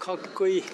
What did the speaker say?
かっこいい。